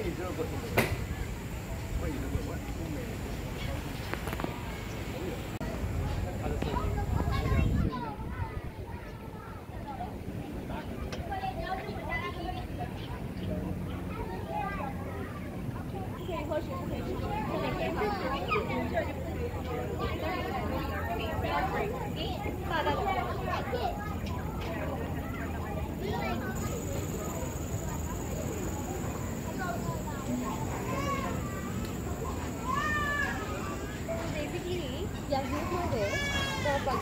이런 들을 것 같은데.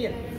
Yeah.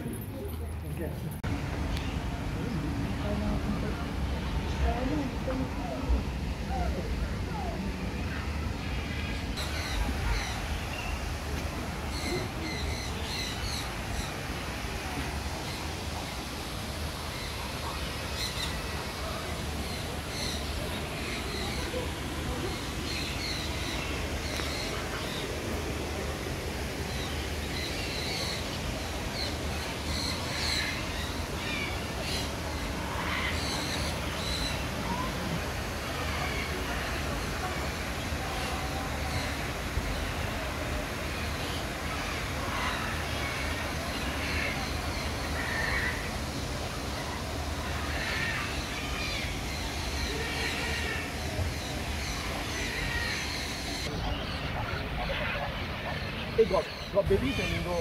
baby flamingo.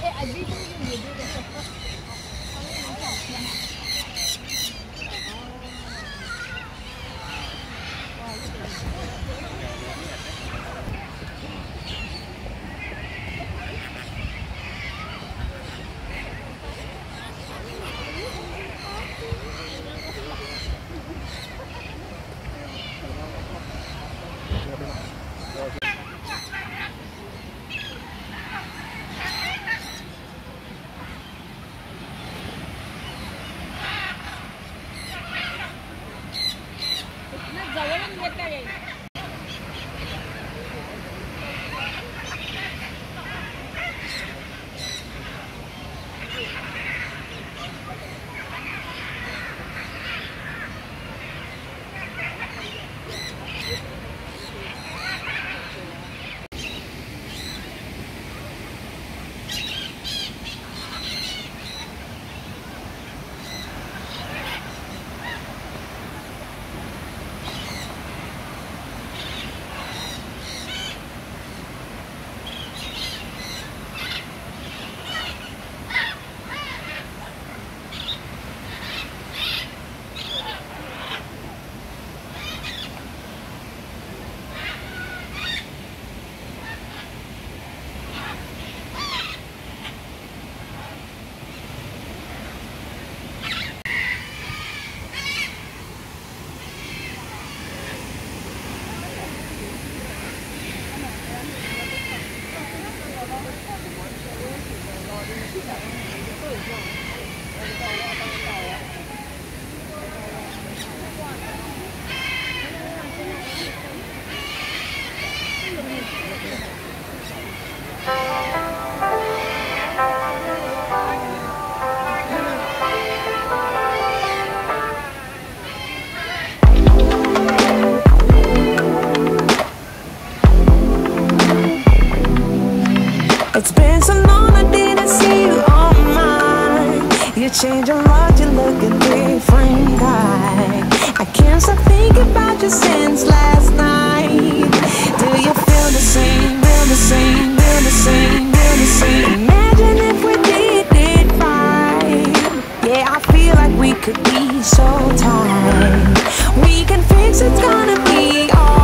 Hey, I didn't even do that. heart, you're looking different, I I can't stop thinking about you since last night. Do you feel the same? Feel the same? Feel the same? Feel the same? Imagine if we did it right. Yeah, I feel like we could be so tight. We can fix it's gonna be alright.